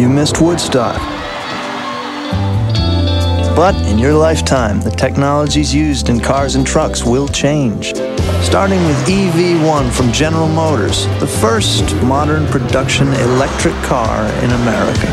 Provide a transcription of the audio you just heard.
You missed Woodstock. But in your lifetime, the technologies used in cars and trucks will change. Starting with EV1 from General Motors, the first modern production electric car in America.